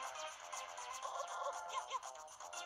Oh, yeah, yeah.